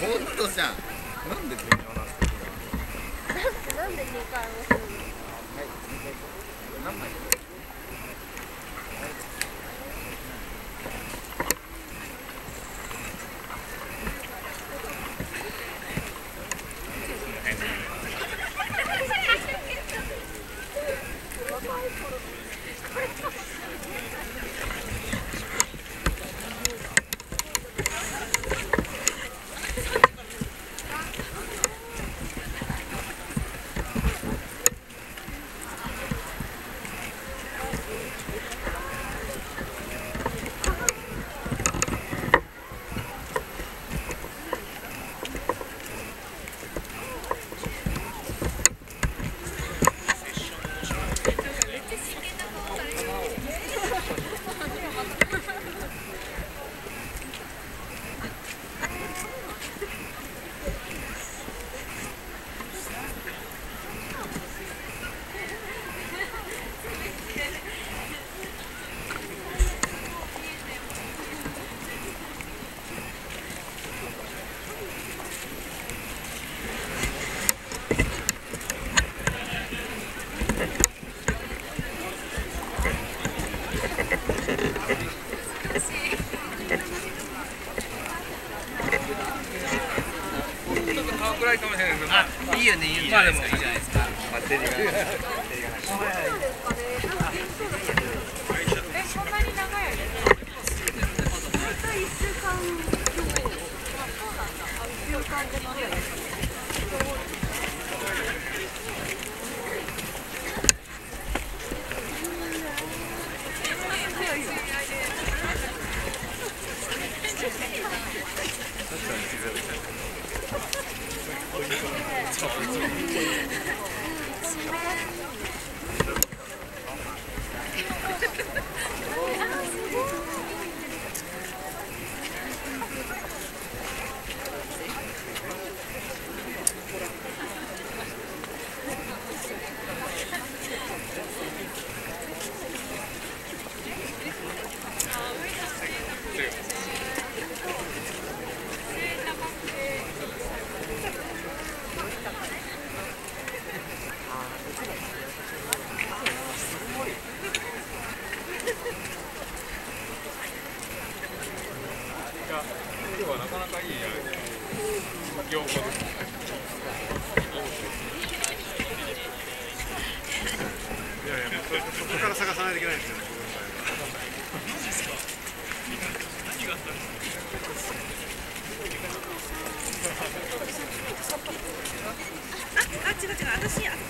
本当じゃんなんで微妙なんですか？なんで二回もするのはい何枚 Pretty ぐらいかもしれないけど、まあ、いよね、いいよね。いいじゃないですか。バッテリーが。バッテリーが何?今日はなかなかいい用語です。いやいや、そこから探さないといけないですよ。あ、違う違う、私預かって。